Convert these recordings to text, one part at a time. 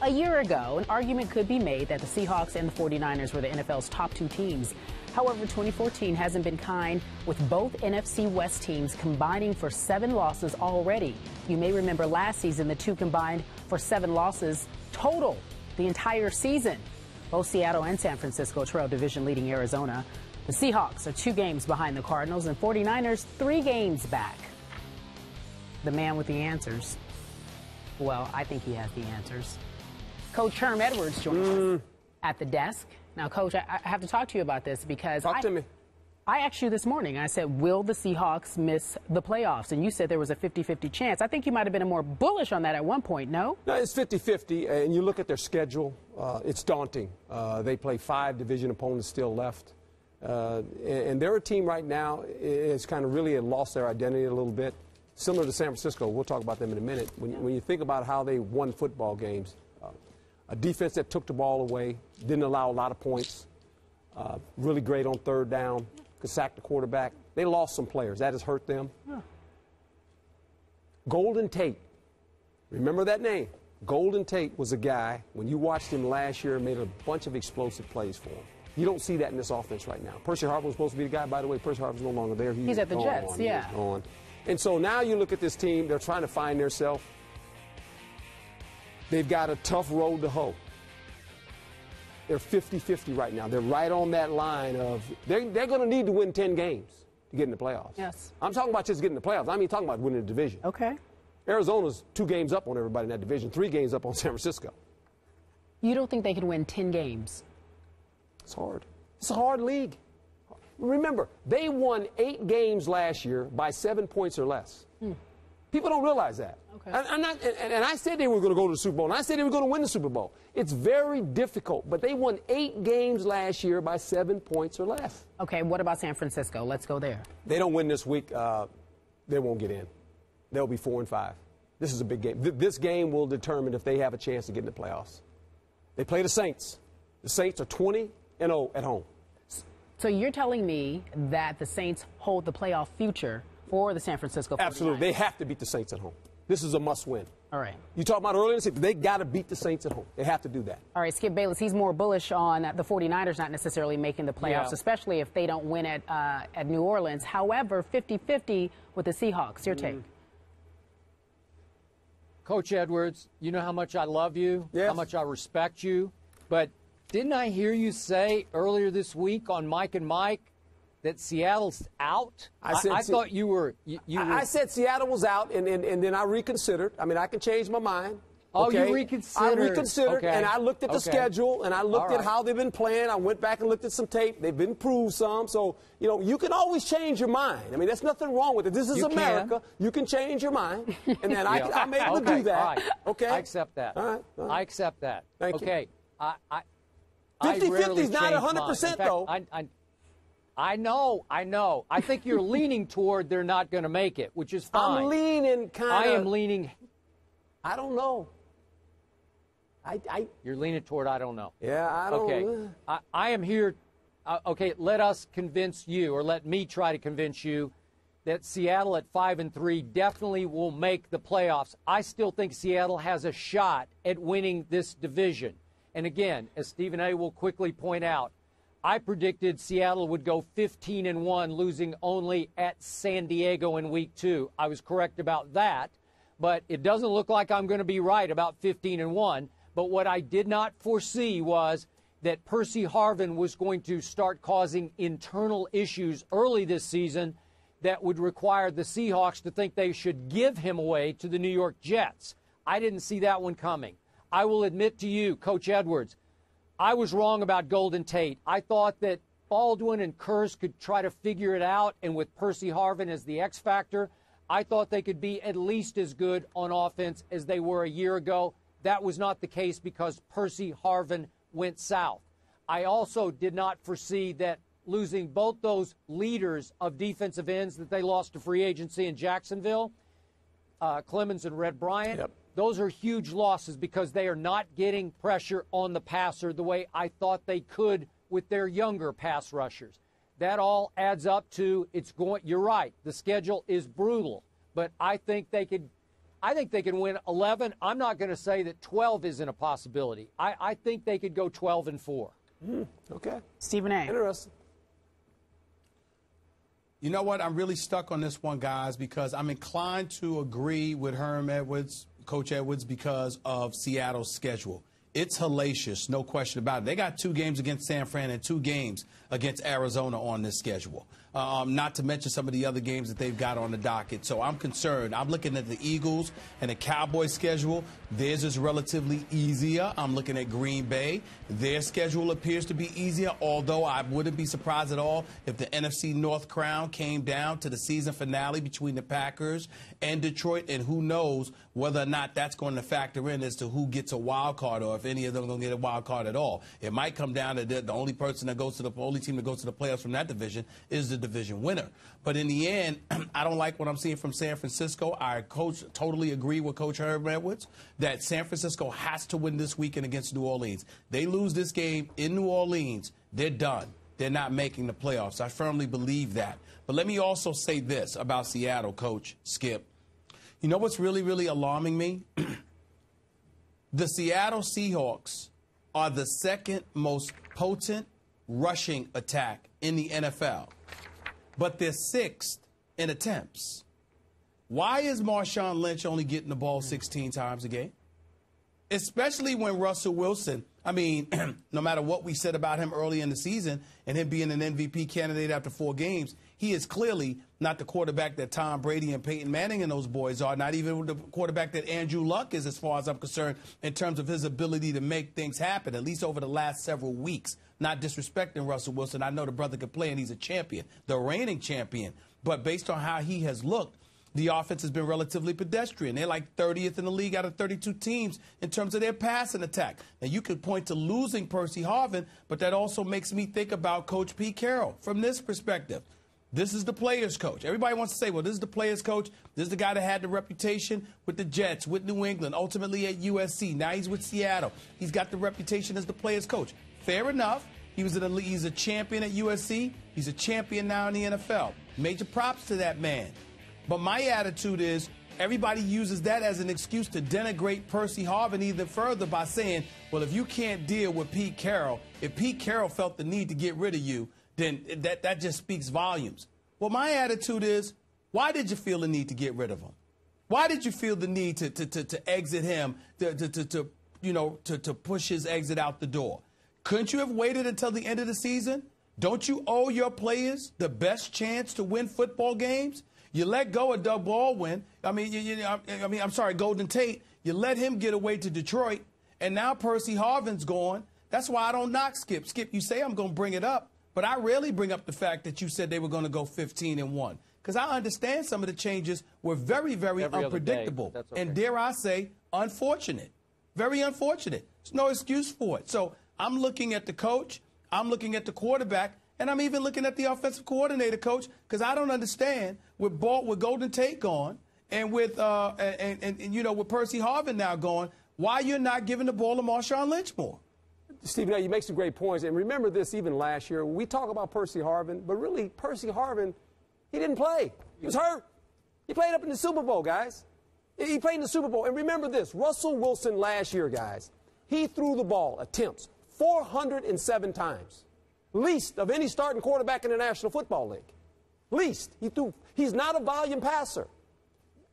A year ago, an argument could be made that the Seahawks and the 49ers were the NFL's top two teams. However, 2014 hasn't been kind, with both NFC West teams combining for seven losses already. You may remember last season, the two combined for seven losses total the entire season. Both Seattle and San Francisco trail division leading Arizona. The Seahawks are two games behind the Cardinals, and 49ers three games back. The man with the answers. Well, I think he has the answers. Coach Herm Edwards joins Mm. us at the desk. Now, Coach, I, I have to talk to you about this because Talk I, to me. I asked you this morning. I said, "Will the Seahawks miss the playoffs?" And you said there was a 50-50 chance. I think you might have been a more bullish on that at one point. No? No, it's 50-50, and you look at their schedule, uh, it's daunting. Uh, they play five division opponents still left. Uh, and, they're a team right now is kind of really lost their identity a little bit. Similar to San Francisco, we'll talk about them in a minute. When, when you think about how they won football games, a defense that took the ball away, didn't allow a lot of points, uh, really great on third down, could sack the quarterback. They lost some players. That has hurt them. Golden Tate. Remember that name? Golden Tate was a guy, when you watched him last year, made a bunch of explosive plays for him. You don't see that in this offense right now. Percy Harvin was supposed to be the guy. By the way, Percy Harvin's no longer there. He He's at the. Jets, He yeah. And so now you look at this team, they're trying to find themselves. They've got a tough road to hoe. They're 50 50 right now. They're right on that line of, they're, they're going to need to win 10 games to get in the playoffs. Yes. I'm talking about just getting the playoffs. I mean, talking about winning the division. Okay. Arizona's two games up on everybody in that division, three games up on San Francisco. You don't think they could win 10 games? It's hard. It's a hard league. Remember, they won eight games last year by seven points or less. Hmm. People don't realize that. Okay. And, and, I, and, and I said they were going to go to the Super Bowl, and I said they were going to win the Super Bowl. It's very difficult, but they won eight games last year by seven points or less. Okay, what about San Francisco? Let's go there. They don't win this week, uh, they won't get in. They'll be four and five. This is a big game. Th- this game will determine if they have a chance to get in the playoffs. They play the Saints. The Saints are 20 and 0 at home. So you're telling me that the Saints hold the playoff future for the San Francisco 49ers? Absolutely. They have to beat the Saints at home. This is a must win. All right. You talked about earlier in the season, they got to beat the Saints at home. They have to do that. All right, Skip Bayless, he's more bullish on the 49ers not necessarily making the playoffs, Yeah. especially if they don't win at, uh, at New Orleans. However, 50-50 with the Seahawks. Your take? Coach Edwards, you know how much I love you, Yes. how much I respect you, but didn't I hear you say earlier this week on Mike and Mike that Seattle's out? I said I, Se- thought you were. You, you were I, I said Seattle was out, and, and, and then I reconsidered. I mean, I can change my mind. Oh, you okay? reconsidered. I reconsidered, Okay. and I looked at the Okay. schedule, and I looked All at how they've been playing. I went back and looked at some tape. They've been improved some. So, you know, you can always change your mind. I mean, there's nothing wrong with it. This is You can. America. You can change your mind. And then I Yeah. can, I'm able to okay, do that. right. Okay? I accept that. All right. all right. I accept that. Thank you. okay. I, I, I 50-50 rarely is not 100% mine. Fact, though. I, I, I know, I know. I think you're leaning toward they're not going to make it, which is fine. I'm leaning kind of. I am leaning. I don't know. I, I, You're leaning toward I don't know. yeah, I don't. Okay. I, I am here. Uh, okay, let us convince you, or let me try to convince you, that Seattle at five and three definitely will make the playoffs. I still think Seattle has a shot at winning this division. And again, as Stephen A. will quickly point out, I predicted Seattle would go 15 and one, losing only at San Diego in week two. I was correct about that, but it doesn't look like I'm going to be right about 15 and one. But what I did not foresee was that Percy Harvin was going to start causing internal issues early this season that would require the Seahawks to think they should give him away to the New York Jets. I didn't see that one coming. I will admit to you, Coach Edwards, I was wrong about Golden Tate. I thought that Baldwin and Kearse could try to figure it out, and with Percy Harvin as the X factor, I thought they could be at least as good on offense as they were a year ago. That was not the case because Percy Harvin went south. I also did not foresee that losing both those leaders of defensive ends that they lost to free agency in Jacksonville, uh, Clemons and Red Bryant, Yep. Those are huge losses because they are not getting pressure on the passer the way I thought they could with their younger pass rushers. That all adds up to it's going. You're right. The schedule is brutal, but I think they could. I think they can win 11. I'm not going to say that 12 isn't a possibility. I, I think they could go 12 and 4. Mm, okay. Stephen A. Interesting. You know what? I'm really stuck on this one, guys, because I'm inclined to agree with Herm Edwards, Coach Edwards, because of Seattle's schedule. It's hellacious, no question about it. They got two games against San Fran and two games against Arizona on this schedule. Um, not to mention some of the other games that they've got on the docket. So I'm concerned. I'm looking at the Eagles and the Cowboys schedule. Theirs is relatively easier. I'm looking at Green Bay. Their schedule appears to be easier, although I wouldn't be surprised at all if the NFC North crown came down to the season finale between the Packers and Detroit. And who knows whether or not that's going to factor in as to who gets a wild card or if any of them are going to get a wild card at all. It might come down to the, the only person that goes to the only team that goes to the playoffs from that division is the division winner. But in the end, I don't like what I'm seeing from San Francisco. I coach totally agree with Coach Herm Edwards that San Francisco has to win this weekend against New Orleans. They lose this game in New Orleans, they're done. They're not making the playoffs. I firmly believe that. But let me also say this about Seattle, Coach Skip. You know what's really, really alarming me? the Seattle Seahawks are the second most potent rushing attack in the NFL, but they're sixth in attempts. Why is Marshawn Lynch only getting the ball 16 times a game? Especially when Russell Wilson, I mean, no matter what we said about him early in the season and him being an MVP candidate after four games, he is clearly not the quarterback that Tom Brady and Peyton Manning and those boys are, not even the quarterback that Andrew Luck is, as far as I'm concerned, in terms of his ability to make things happen, at least over the last several weeks. Not disrespecting Russell Wilson. I know the brother can play and he's a champion, the reigning champion. But based on how he has looked, the offense has been relatively pedestrian. They're like 30th in the league out of 32 teams in terms of their passing attack. Now, you could point to losing Percy Harvin, but that also makes me think about Coach Pete Carroll from this perspective. This is the players' coach. Everybody wants to say, well, this is the players' coach. This is the guy that had the reputation with the Jets, with New England, ultimately at USC. Now he's with Seattle. He's got the reputation as the players' coach. Fair enough. He was a, he's a champion at USC. He's a champion now in the NFL. Major props to that man. But my attitude is everybody uses that as an excuse to denigrate Percy Harvin even further by saying, well, if you can't deal with Pete Carroll, if Pete Carroll felt the need to get rid of you, then that, that just speaks volumes. Well, my attitude is, why did you feel the need to get rid of him? Why did you feel the need to, to, to, to exit him, to, to, to, to, you know, to, to push his exit out the door? Couldn't you have waited until the end of the season? Don't you owe your players the best chance to win football games? You let go of Doug Baldwin. I mean, you, you, I mean, I'm sorry, Golden Tate. You let him get away to Detroit, and now Percy Harvin's gone. That's why I don't knock Skip. Skip, you say I'm going to bring it up, but I rarely bring up the fact that you said they were going to go 15 and one because I understand some of the changes were very, very Every unpredictable, okay. and dare I say, unfortunate. Very unfortunate. There's no excuse for it. So I'm looking at the coach. I'm looking at the quarterback. And I'm even looking at the offensive coordinator, coach, because I don't understand with Ball, with Golden Tate gone and with uh, and, and, and, you know with Percy Harvin now gone, why you're not giving the ball to Marshawn Lynch more? Stephen, you make some great points. And remember this even last year, we talk about Percy Harvin, but really, Percy Harvin, he didn't play. He was hurt. He played up in the Super Bowl, guys. He played in the Super Bowl. And remember this Russell Wilson last year, guys, he threw the ball attempts 407 times, least of any starting quarterback in the National Football League. Least. He threw, he's not a volume passer.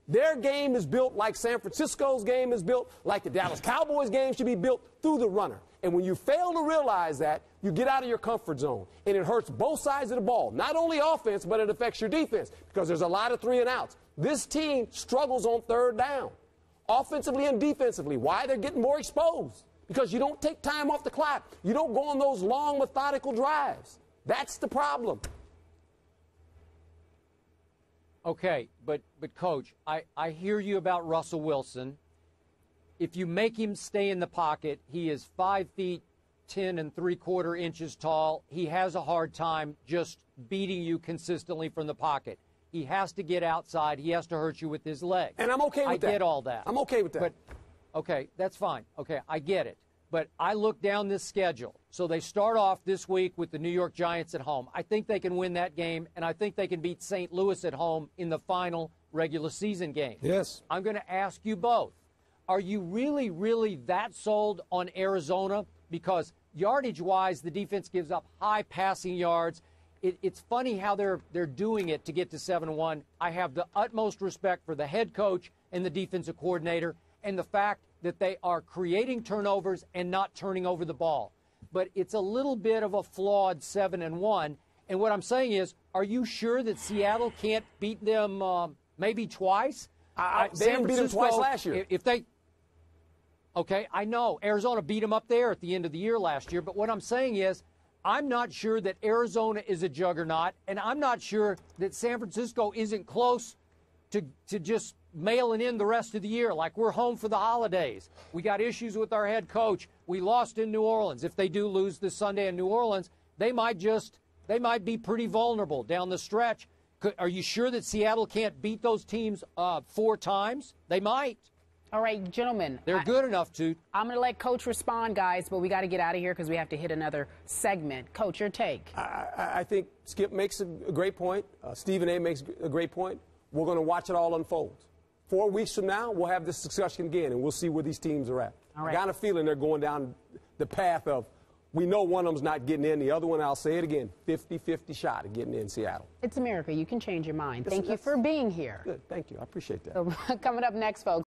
Their game is built like San Francisco's game is built, like the Dallas Cowboys game should be built through the runner. And when you fail to realize that, you get out of your comfort zone. And it hurts both sides of the ball. Not only offense, but it affects your defense because there's a lot of three and outs. This team struggles on third down, offensively and defensively. Why? They're getting more exposed because you don't take time off the clock. You don't go on those long, methodical drives. That's the problem. Okay, but but coach, I, I hear you about Russell Wilson. If you make him stay in the pocket, he is five feet ten and three quarter inches tall. He has a hard time just beating you consistently from the pocket. He has to get outside. He has to hurt you with his legs. And I'm okay with I that. I get all that. I'm okay with that. But okay, that's fine. Okay, I get it. But I look down this schedule. So they start off this week with the New York Giants at home. I think they can win that game, and I think they can beat St. Louis at home in the final regular season game. Yes. I'm going to ask you both. Are you really, really that sold on Arizona? Because yardage wise, the defense gives up high passing yards. It, it's funny how they're they're doing it to get to seven and one. I have the utmost respect for the head coach and the defensive coordinator, and the fact that they are creating turnovers and not turning over the ball. But it's a little bit of a flawed seven and one. And what I'm saying is, are you sure that Seattle can't beat them um, maybe twice? I- I- they didn't beat them twice last year. If they Okay, I know Arizona beat them up there at the end of the year last year, but what I'm saying is I'm not sure that Arizona is a juggernaut, and I'm not sure that San Francisco isn't close to, to just mailing in the rest of the year like we're home for the holidays. We got issues with our head coach. We lost in New Orleans. If they do lose this Sunday in New Orleans, they might just they might be pretty vulnerable down the stretch. Could, are you sure that Seattle can't beat those teams uh, four times? They might. All right, gentlemen. They're I- good enough to. I'm going to let Coach respond, guys, but we got to get out of here because we have to hit another segment. Coach, your take. I, I- I think Skip makes a, a great point. Uh, Stephen A. makes a great point. We're going to watch it all unfold. Four weeks from now, we'll have this discussion again, and we'll see where these teams are at. Right. I got a feeling they're going down the path of we know one of them's not getting in. The other one, I'll say it again, 50-50 shot at getting in Seattle. It's America. You can change your mind. Thank you for being here. Good. Thank you. I appreciate that. So, coming up next, folks.